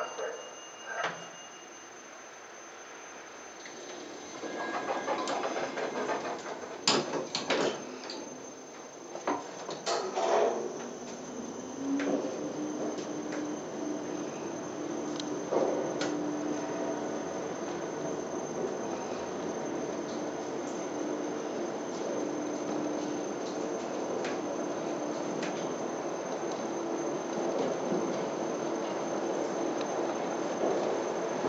concrete.